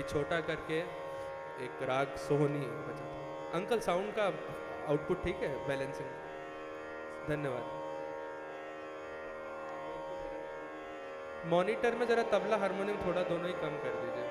अभी छोटा करके एक राग सोहनी बजा अंकल साउंड का आउटपुट ठीक है? बैलेंसिंग धन्यवाद। मॉनिटर में जरा तबला हारमोनियम थोड़ा दोनों ही कम कर दीजिए।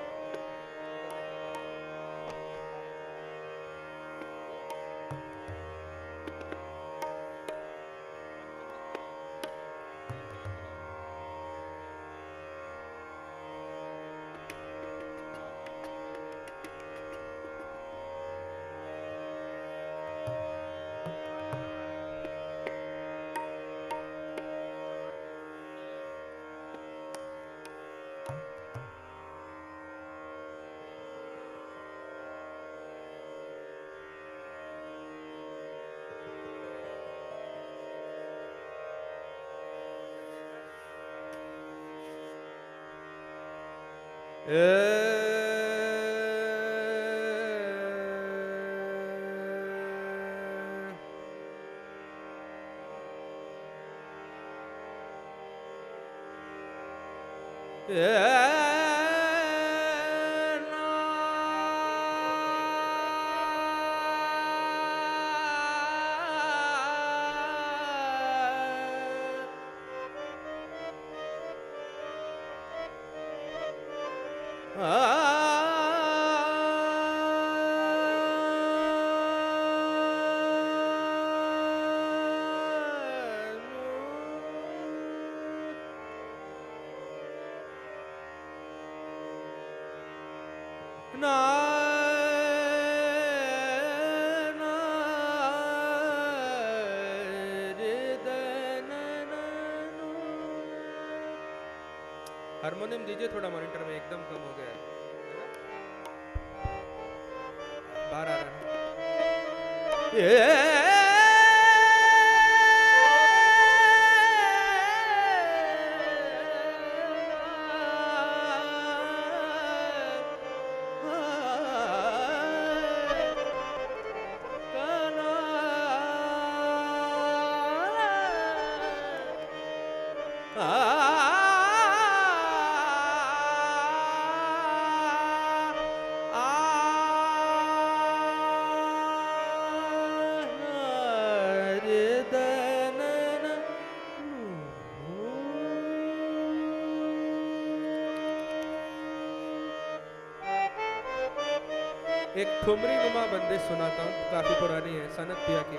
Yeah. हारमोनियम दीजिए थोड़ा मॉनिटर में एकदम कम हो गया। बारह बाहर आ एक ठुमरी नुमा बंदिश सुनाता हूँ काफ़ी पुरानी है सनत पिया की।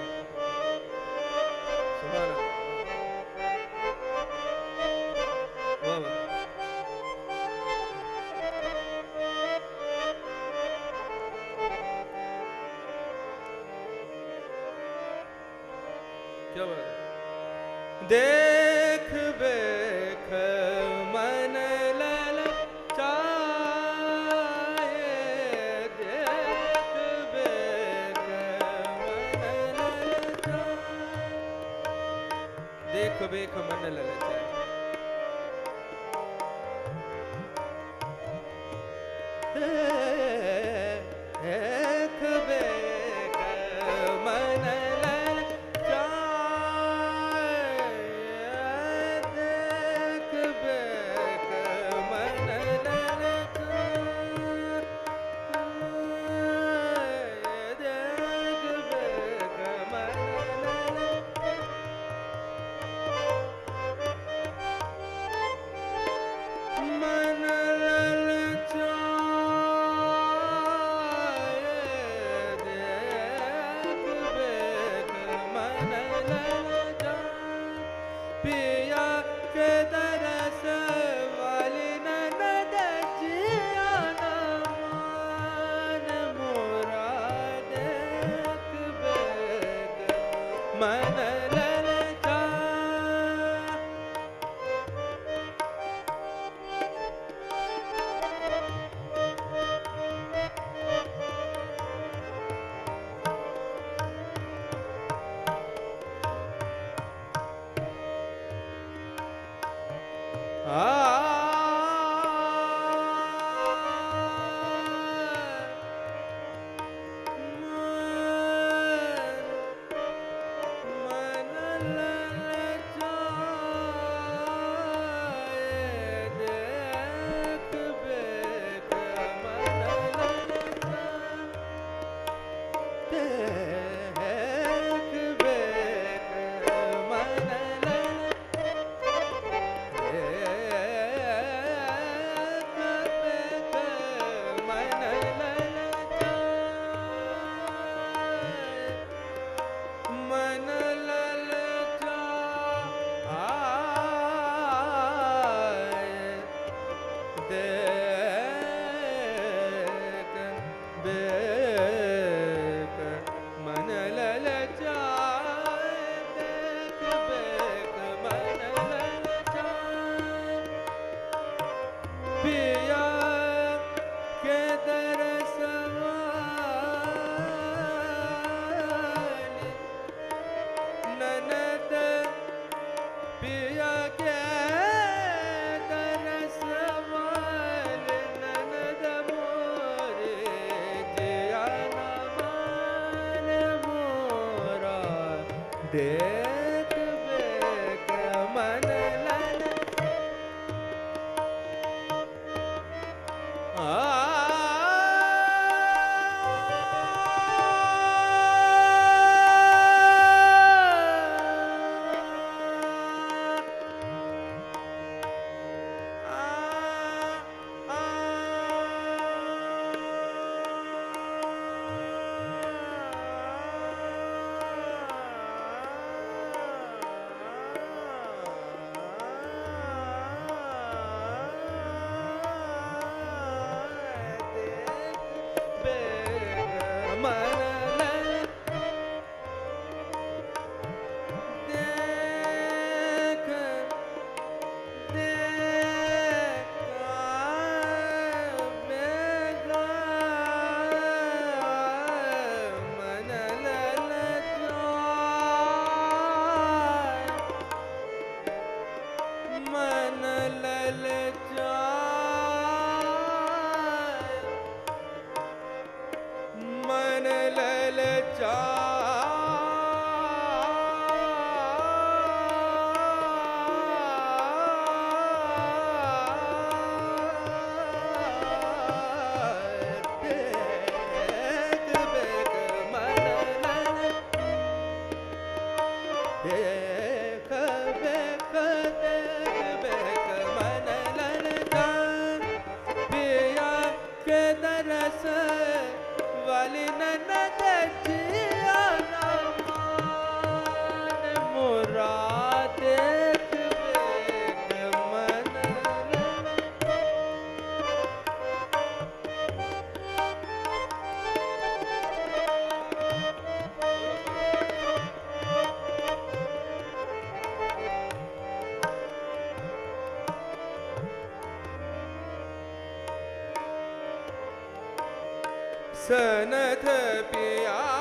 सुहाना देख मन ललचाए देख मन देख सनथ पिया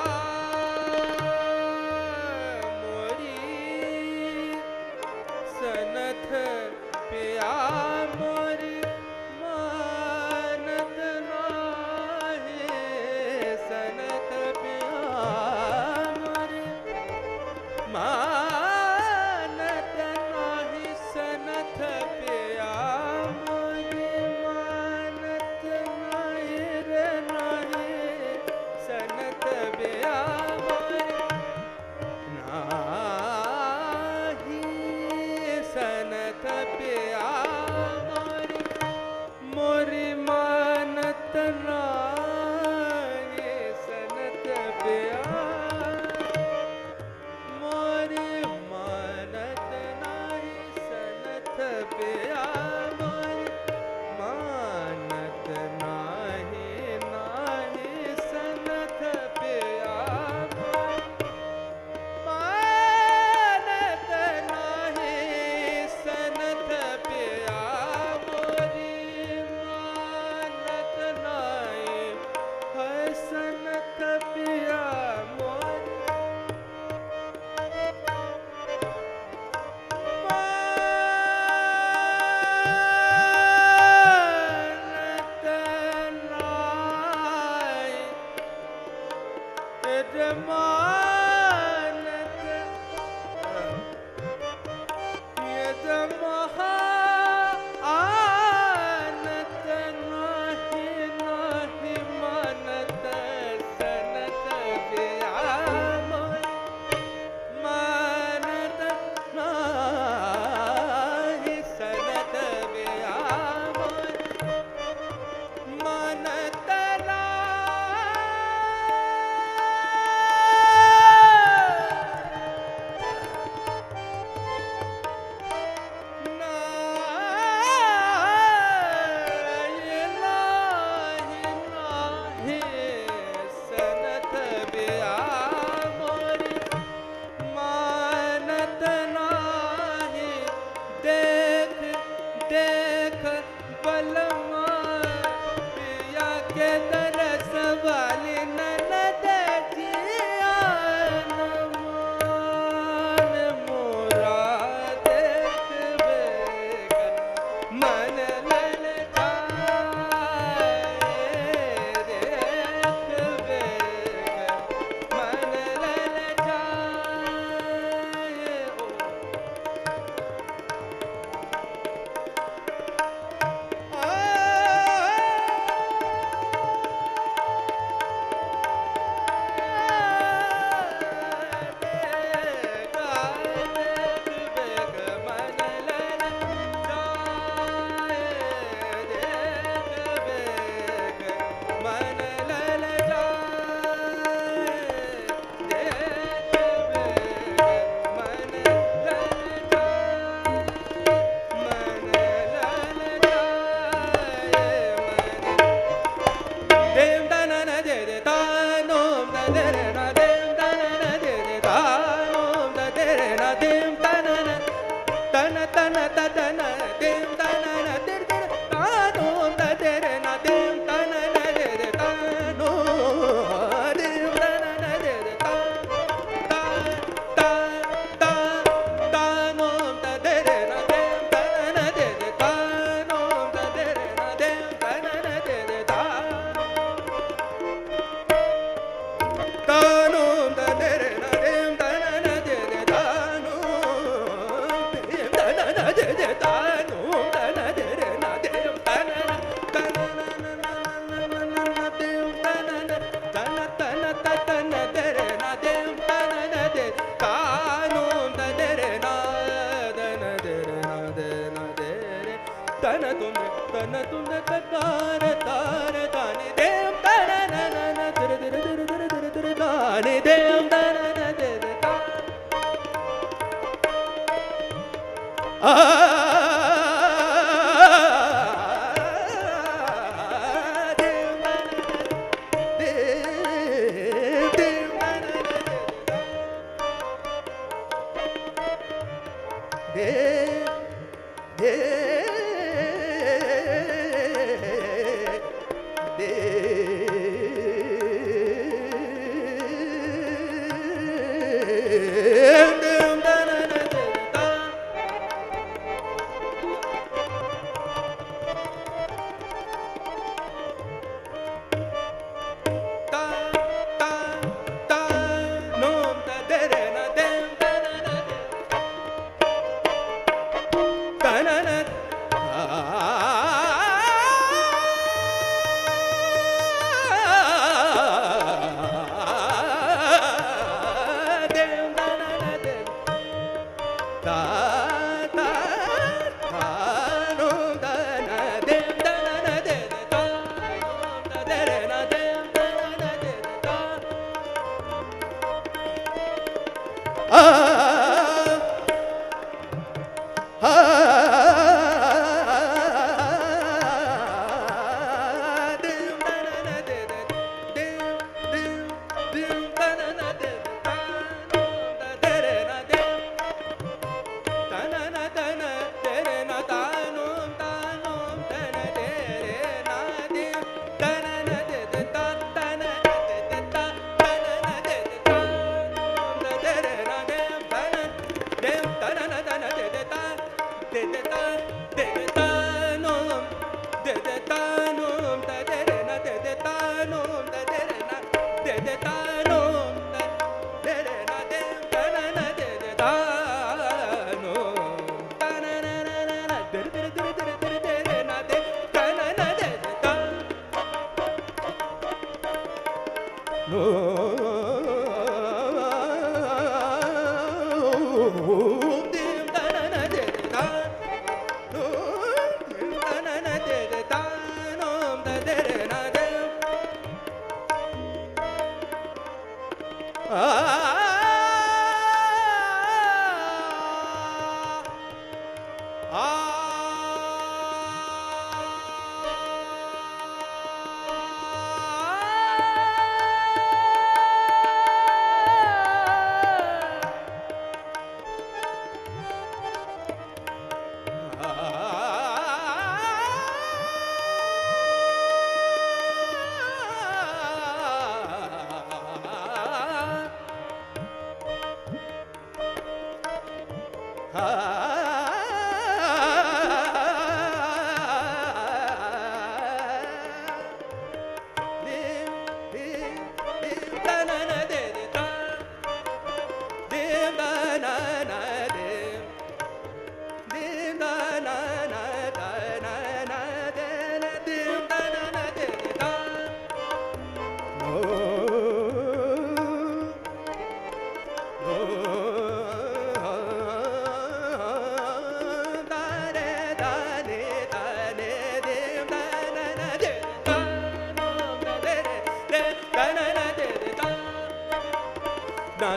啊啊啊啊对对对当 ha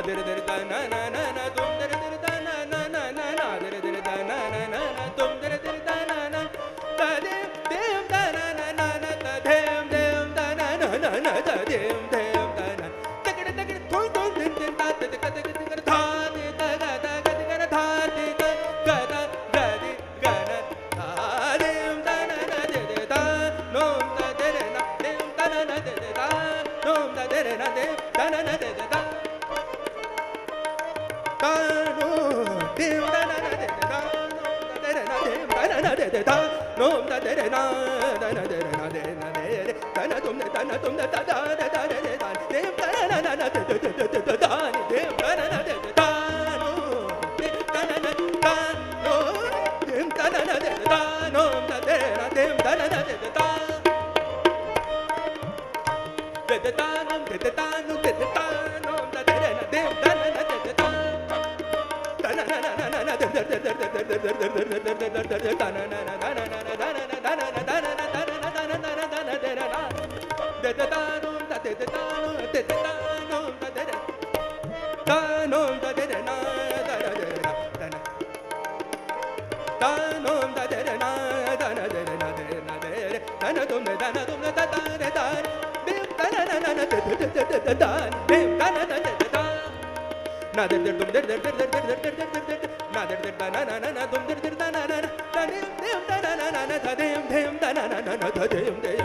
デレデレデ da da da da Na da da dum da da da da da da da da da दा दिर दा ना ना ना ना दुम दिर दिर दा ना ना ना दा दिम दिम दा ना ना ना ना दा दिम दिम दा ना ना ना ना